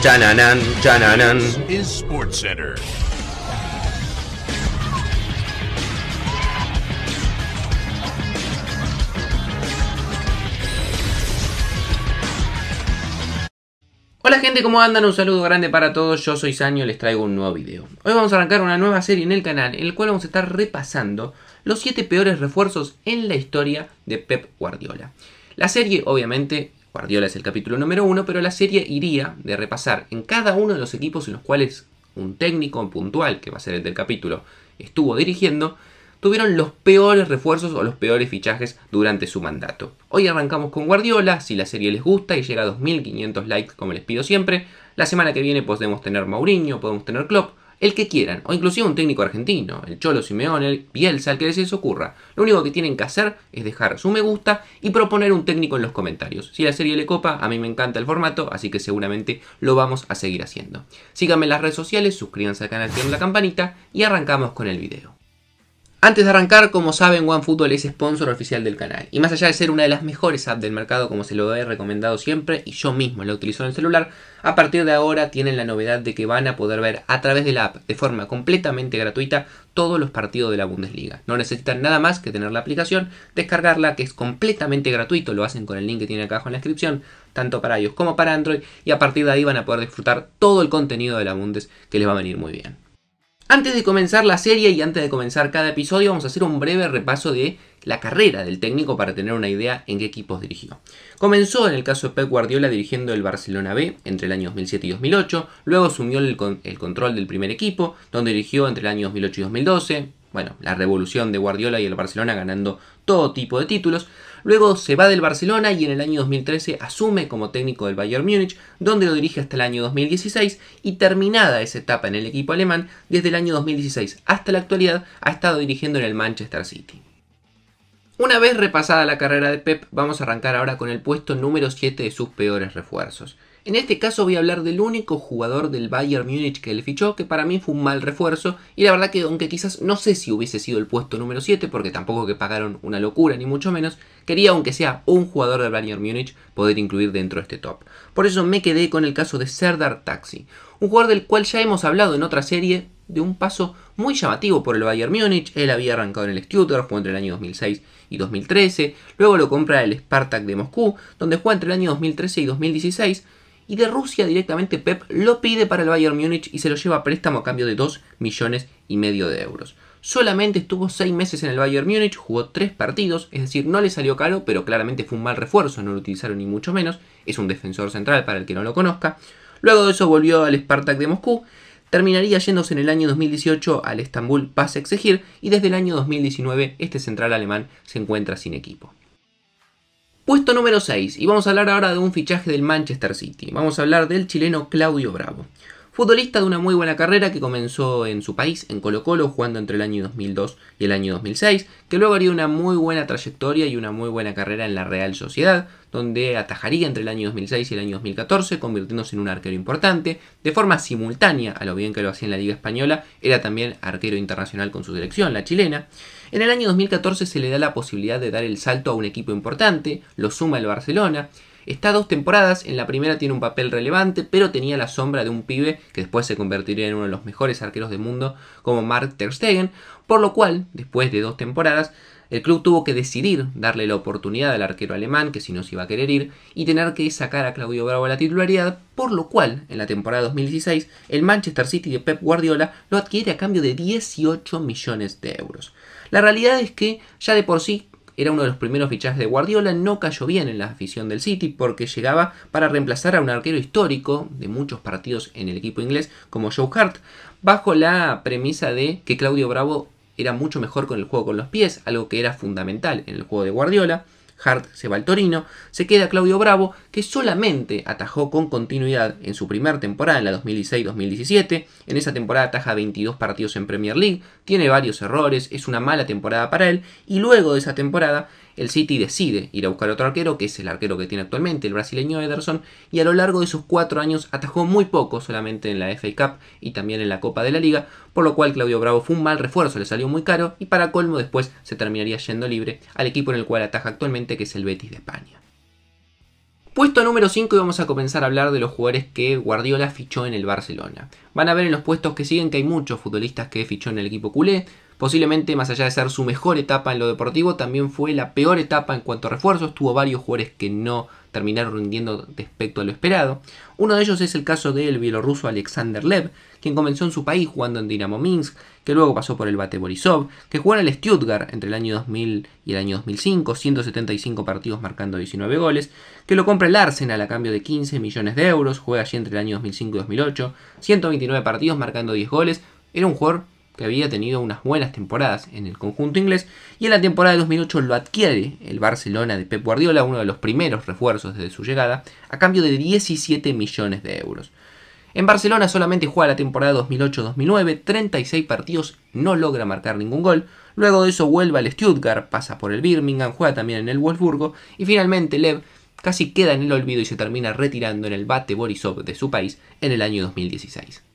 Chananan, chananan. is SportsCenter. Hola gente, ¿cómo andan? Un saludo grande para todos, yo soy Sanio, les traigo un nuevo video. Hoy vamos a arrancar una nueva serie en el canal, en el cual vamos a estar repasando los 7 peores refuerzos en la historia de Pep Guardiola. La serie, obviamente, Guardiola es el capítulo número 1, pero la serie iría de repasar en cada uno de los equipos en los cuales un técnico puntual, que va a ser el del capítulo, estuvo dirigiendo, tuvieron los peores refuerzos o los peores fichajes durante su mandato. Hoy arrancamos con Guardiola, si la serie les gusta y llega a 2500 likes como les pido siempre, la semana que viene podemos tener Mourinho, podemos tener Klopp, el que quieran, o inclusive un técnico argentino, el Cholo Simeone, el Bielsa, el que les ocurra. Lo único que tienen que hacer es dejar su me gusta y proponer un técnico en los comentarios. Si la serie le copa, a mí me encanta el formato, así que seguramente lo vamos a seguir haciendo. Síganme en las redes sociales, suscríbanse al canal, tienen la campanita y arrancamos con el video. Antes de arrancar, como saben, OneFootball es sponsor oficial del canal. Y más allá de ser una de las mejores apps del mercado, como se lo he recomendado siempre, y yo mismo la utilizo en el celular, a partir de ahora tienen la novedad de que van a poder ver a través de la app, de forma completamente gratuita, todos los partidos de la Bundesliga. No necesitan nada más que tener la aplicación, descargarla, que es completamente gratuito, lo hacen con el link que tiene acá abajo en la descripción, tanto para iOS como para Android, y a partir de ahí van a poder disfrutar todo el contenido de la Bundes, que les va a venir muy bien. Antes de comenzar la serie y antes de comenzar cada episodio vamos a hacer un breve repaso de la carrera del técnico para tener una idea en qué equipos dirigió. Comenzó en el caso de Pep Guardiola dirigiendo el Barcelona B entre el año 2007 y 2008, luego asumió el, el control del primer equipo, donde dirigió entre el año 2008 y 2012, bueno, la revolución de Guardiola y el Barcelona ganando todo tipo de títulos. Luego se va del Barcelona y en el año 2013 asume como técnico del Bayern Múnich, donde lo dirige hasta el año 2016 y terminada esa etapa en el equipo alemán, desde el año 2016 hasta la actualidad ha estado dirigiendo en el Manchester City. Una vez repasada la carrera de Pep, vamos a arrancar ahora con el puesto número 7 de sus peores refuerzos. En este caso voy a hablar del único jugador del Bayern Múnich que le fichó, que para mí fue un mal refuerzo, y la verdad que aunque quizás no sé si hubiese sido el puesto número 7, porque tampoco que pagaron una locura ni mucho menos, quería aunque sea un jugador del Bayern Múnich poder incluir dentro de este top. Por eso me quedé con el caso de Serdar Taxi, un jugador del cual ya hemos hablado en otra serie, de un paso muy llamativo por el Bayern Múnich, él había arrancado en el Stuttgart, jugó entre el año 2006 y 2013, luego lo compra el Spartak de Moscú, donde juega entre el año 2013 y 2016, y de Rusia directamente Pep lo pide para el Bayern Múnich y se lo lleva a préstamo a cambio de 2 millones y medio de euros. Solamente estuvo 6 meses en el Bayern Múnich, jugó 3 partidos, es decir, no le salió caro, pero claramente fue un mal refuerzo, no lo utilizaron ni mucho menos, es un defensor central para el que no lo conozca. Luego de eso volvió al Spartak de Moscú, terminaría yéndose en el año 2018 al Estambul Pase Exigir y desde el año 2019 este central alemán se encuentra sin equipo. Puesto número 6, y vamos a hablar ahora de un fichaje del Manchester City. Vamos a hablar del chileno Claudio Bravo. Futbolista de una muy buena carrera que comenzó en su país, en Colo Colo, jugando entre el año 2002 y el año 2006, que luego haría una muy buena trayectoria y una muy buena carrera en la Real Sociedad, donde atajaría entre el año 2006 y el año 2014, convirtiéndose en un arquero importante. De forma simultánea a lo bien que lo hacía en la Liga Española, era también arquero internacional con su selección, la chilena. En el año 2014 se le da la posibilidad de dar el salto a un equipo importante, lo suma el Barcelona, Está dos temporadas, en la primera tiene un papel relevante, pero tenía la sombra de un pibe que después se convertiría en uno de los mejores arqueros del mundo como Mark Ter Stegen, por lo cual, después de dos temporadas, el club tuvo que decidir darle la oportunidad al arquero alemán, que si no se iba a querer ir, y tener que sacar a Claudio Bravo a la titularidad, por lo cual, en la temporada 2016, el Manchester City de Pep Guardiola lo adquiere a cambio de 18 millones de euros. La realidad es que ya de por sí era uno de los primeros fichajes de Guardiola, no cayó bien en la afición del City porque llegaba para reemplazar a un arquero histórico de muchos partidos en el equipo inglés como Joe Hart, bajo la premisa de que Claudio Bravo era mucho mejor con el juego con los pies, algo que era fundamental en el juego de Guardiola. Hart se va al Torino, se queda Claudio Bravo, que solamente atajó con continuidad en su primera temporada, en la 2016-2017. En esa temporada ataja 22 partidos en Premier League, tiene varios errores, es una mala temporada para él, y luego de esa temporada el City decide ir a buscar otro arquero, que es el arquero que tiene actualmente, el brasileño Ederson, y a lo largo de sus cuatro años atajó muy poco, solamente en la FA Cup y también en la Copa de la Liga, por lo cual Claudio Bravo fue un mal refuerzo, le salió muy caro, y para colmo después se terminaría yendo libre al equipo en el cual ataja actualmente, que es el Betis de España. Puesto número 5 y vamos a comenzar a hablar de los jugadores que Guardiola fichó en el Barcelona. Van a ver en los puestos que siguen que hay muchos futbolistas que fichó en el equipo culé. Posiblemente, más allá de ser su mejor etapa en lo deportivo, también fue la peor etapa en cuanto a refuerzos. Tuvo varios jugadores que no terminaron rindiendo respecto a lo esperado. Uno de ellos es el caso del bielorruso Alexander Lev, quien comenzó en su país jugando en Dinamo Minsk, que luego pasó por el Bate Borisov, que jugó en el Stuttgart entre el año 2000 y el año 2005, 175 partidos marcando 19 goles, que lo compra el Arsenal a cambio de 15 millones de euros, juega allí entre el año 2005 y 2008, 129 partidos marcando 10 goles, era un jugador que había tenido unas buenas temporadas en el conjunto inglés y en la temporada de 2008 lo adquiere el Barcelona de Pep Guardiola, uno de los primeros refuerzos desde su llegada, a cambio de 17 millones de euros. En Barcelona solamente juega la temporada 2008-2009, 36 partidos, no logra marcar ningún gol. Luego de eso vuelve al Stuttgart, pasa por el Birmingham, juega también en el Wolfsburgo y finalmente Lev casi queda en el olvido y se termina retirando en el Bate Borisov de su país en el año 2016.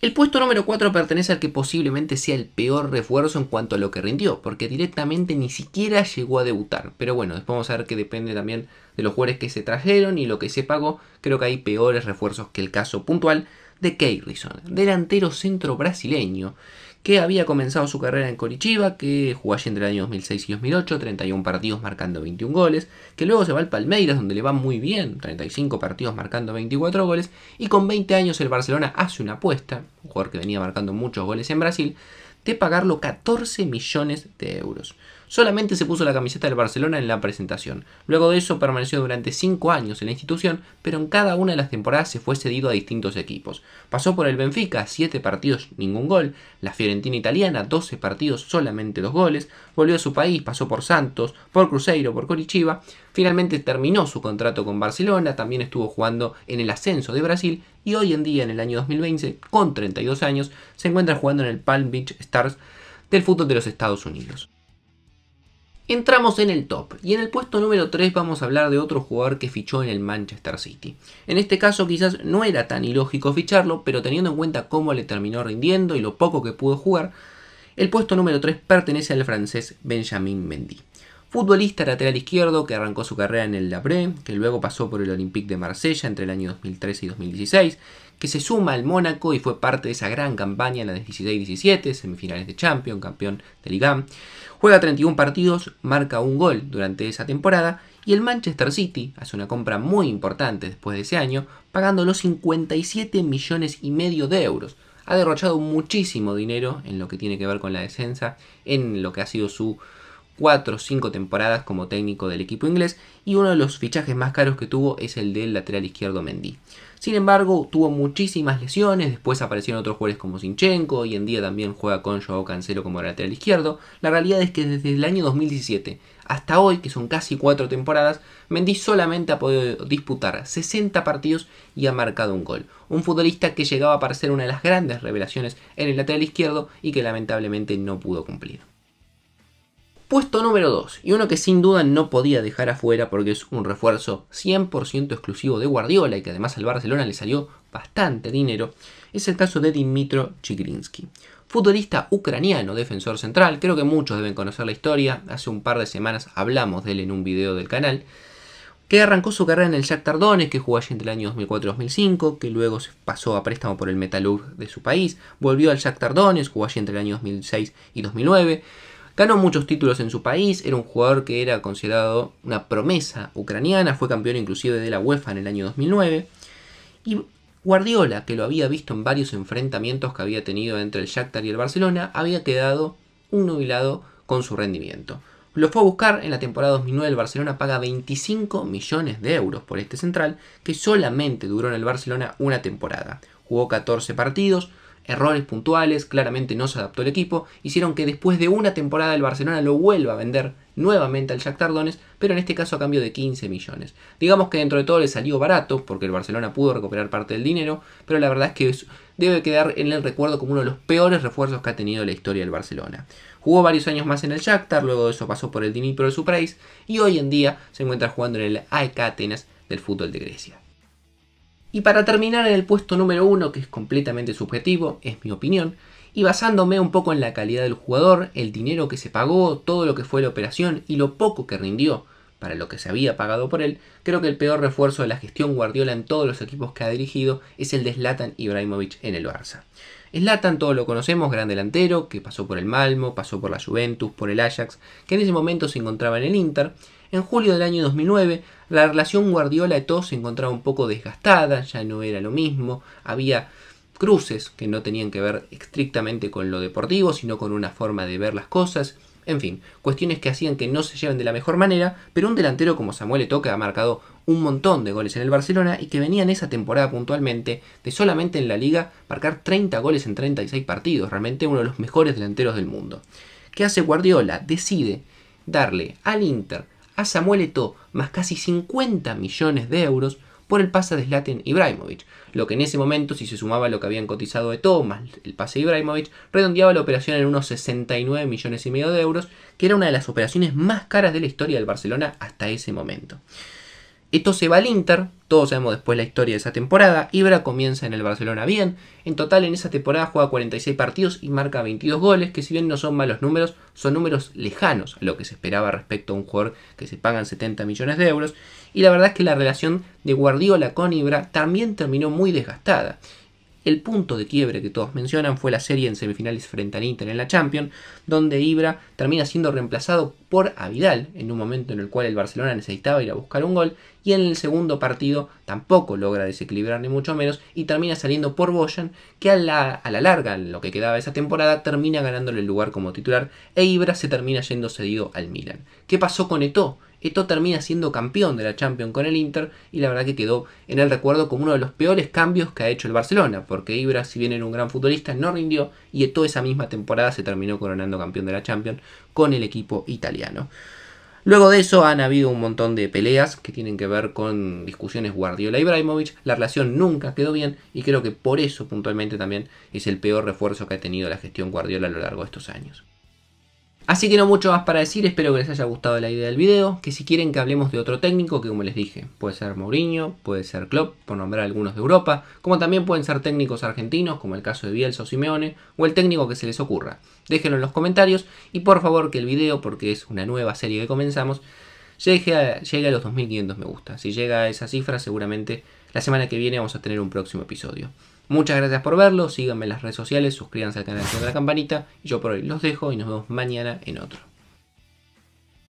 El puesto número 4 pertenece al que posiblemente sea el peor refuerzo en cuanto a lo que rindió, porque directamente ni siquiera llegó a debutar. Pero bueno, después vamos a ver que depende también de los jugadores que se trajeron y lo que se pagó. Creo que hay peores refuerzos que el caso puntual de Keirison, delantero centro brasileño, que había comenzado su carrera en Coritiba, que jugó allí entre el año 2006 y 2008, 31 partidos marcando 21 goles, que luego se va al Palmeiras, donde le va muy bien, 35 partidos marcando 24 goles, y con 20 años el Barcelona hace una apuesta, un jugador que venía marcando muchos goles en Brasil, de pagarlo 14 millones de euros. Solamente se puso la camiseta del Barcelona en la presentación. Luego de eso permaneció durante 5 años en la institución, pero en cada una de las temporadas se fue cedido a distintos equipos. Pasó por el Benfica, 7 partidos, ningún gol. La Fiorentina italiana, 12 partidos, solamente 2 goles. Volvió a su país, pasó por Santos, por Cruzeiro, por Coritiba. Finalmente terminó su contrato con Barcelona, también estuvo jugando en el ascenso de Brasil y hoy en día, en el año 2020, con 32 años, se encuentra jugando en el Palm Beach Stars del fútbol de los Estados Unidos. Entramos en el top y en el puesto número 3 vamos a hablar de otro jugador que fichó en el Manchester City. En este caso quizás no era tan ilógico ficharlo, pero teniendo en cuenta cómo le terminó rindiendo y lo poco que pudo jugar, el puesto número 3 pertenece al francés Benjamin Mendy. Futbolista lateral izquierdo que arrancó su carrera en el Labré, que luego pasó por el Olympique de Marsella entre el año 2013 y 2016, que se suma al Mónaco y fue parte de esa gran campaña en la 16-17, semifinales de Champions, campeón de Liga. Juega 31 partidos, marca un gol durante esa temporada y el Manchester City hace una compra muy importante después de ese año, pagando los 57 millones y medio de euros. Ha derrochado muchísimo dinero en lo que tiene que ver con la descensa, en lo que ha sido su 4 o 5 temporadas como técnico del equipo inglés y uno de los fichajes más caros que tuvo es el del lateral izquierdo Mendy. Sin embargo, tuvo muchísimas lesiones, después aparecieron otros jugadores como Sinchenko, hoy en día también juega con Joao Cancelo como lateral izquierdo. La realidad es que desde el año 2017 hasta hoy, que son casi 4 temporadas, Mendy solamente ha podido disputar 60 partidos y ha marcado un gol. Un futbolista que llegaba a parecer una de las grandes revelaciones en el lateral izquierdo y que lamentablemente no pudo cumplir. Puesto número 2, y uno que sin duda no podía dejar afuera porque es un refuerzo 100% exclusivo de Guardiola y que además al Barcelona le salió bastante dinero, es el caso de Dimitro Chigrinsky. Futbolista ucraniano, defensor central, creo que muchos deben conocer la historia, hace un par de semanas hablamos de él en un video del canal, que arrancó su carrera en el Shakhtar Donetsk, que jugó allí entre el año 2004 y 2005, que luego se pasó a préstamo por el Metalurg de su país, volvió al Shakhtar Donetsk, jugó allí entre el año 2006 y 2009, Ganó muchos títulos en su país, era un jugador que era considerado una promesa ucraniana, fue campeón inclusive de la UEFA en el año 2009. Y Guardiola, que lo había visto en varios enfrentamientos que había tenido entre el Shakhtar y el Barcelona, había quedado nubilado con su rendimiento. Lo fue a buscar en la temporada 2009, el Barcelona paga 25 millones de euros por este central, que solamente duró en el Barcelona una temporada. Jugó 14 partidos, errores puntuales, claramente no se adaptó el equipo, hicieron que después de una temporada el Barcelona lo vuelva a vender nuevamente al Shakhtar Donetsk, pero en este caso a cambio de 15 millones. Digamos que dentro de todo le salió barato, porque el Barcelona pudo recuperar parte del dinero, pero la verdad es que debe quedar en el recuerdo como uno de los peores refuerzos que ha tenido la historia del Barcelona. Jugó varios años más en el Shakhtar, luego de eso pasó por el Dnipro de su país, y hoy en día se encuentra jugando en el AEK Atenas del fútbol de Grecia. Y para terminar en el puesto número uno, que es completamente subjetivo, es mi opinión, y basándome un poco en la calidad del jugador, el dinero que se pagó, todo lo que fue la operación y lo poco que rindió, para lo que se había pagado por él, creo que el peor refuerzo de la gestión Guardiola en todos los equipos que ha dirigido es el de Zlatan Ibrahimovic en el Barça. Zlatan todos lo conocemos, gran delantero, que pasó por el Malmo, pasó por la Juventus, por el Ajax, que en ese momento se encontraba en el Inter. En julio del año 2009, la relación Guardiola-Eto'o se encontraba un poco desgastada, ya no era lo mismo, había cruces que no tenían que ver estrictamente con lo deportivo, sino con una forma de ver las cosas, en fin, cuestiones que hacían que no se lleven de la mejor manera, pero un delantero como Samuel Eto'o que ha marcado un montón de goles en el Barcelona y que venía en esa temporada puntualmente de solamente en la liga marcar 30 goles en 36 partidos, realmente uno de los mejores delanteros del mundo. ¿Qué hace Guardiola? Decide darle al Inter a Samuel Eto'o más casi 50 millones de euros por el pase de Zlatan Ibrahimovic, lo que en ese momento, si se sumaba lo que habían cotizado de todo, más el pase de Ibrahimovic, redondeaba la operación en unos 69 millones y medio de euros, que era una de las operaciones más caras de la historia del Barcelona hasta ese momento. Esto se va al Inter, todos sabemos después la historia de esa temporada. Ibra comienza en el Barcelona bien. En total en esa temporada juega 46 partidos y marca 22 goles, que si bien no son malos números, son números lejanos a lo que se esperaba respecto a un jugador que se pagan 70 millones de euros. Y la verdad es que la relación de Guardiola con Ibra también terminó muy desgastada. El punto de quiebre que todos mencionan fue la serie en semifinales frente al Inter en la Champions, donde Ibra termina siendo reemplazado por Avidal en un momento en el cual el Barcelona necesitaba ir a buscar un gol y en el segundo partido tampoco logra desequilibrar ni mucho menos y termina saliendo por Boyan que a la, a la larga, en lo que quedaba esa temporada, termina ganándole el lugar como titular e Ibra se termina yendo cedido al Milan. ¿Qué pasó con Eto'o? Esto termina siendo campeón de la Champions con el Inter y la verdad que quedó en el recuerdo como uno de los peores cambios que ha hecho el Barcelona, porque Ibra, si bien era un gran futbolista, no rindió y toda esa misma temporada se terminó coronando campeón de la Champions con el equipo italiano. Luego de eso han habido un montón de peleas que tienen que ver con discusiones Guardiola-Ibrahimovic. La relación nunca quedó bien y creo que por eso puntualmente también es el peor refuerzo que ha tenido la gestión Guardiola a lo largo de estos años. Así que no mucho más para decir, espero que les haya gustado la idea del video, que si quieren que hablemos de otro técnico, que como les dije, puede ser Mourinho, puede ser Klopp, por nombrar algunos de Europa, como también pueden ser técnicos argentinos, como el caso de Bielsa o Simeone, o el técnico que se les ocurra. Déjenlo en los comentarios y por favor que el video, porque es una nueva serie que comenzamos, llegue a, llegue a los 2500 me gusta. Si llega a esa cifra, seguramente la semana que viene vamos a tener un próximo episodio. Muchas gracias por verlo, síganme en las redes sociales, suscríbanse al canal, de la campanita. Y yo por hoy los dejo y nos vemos mañana en otro.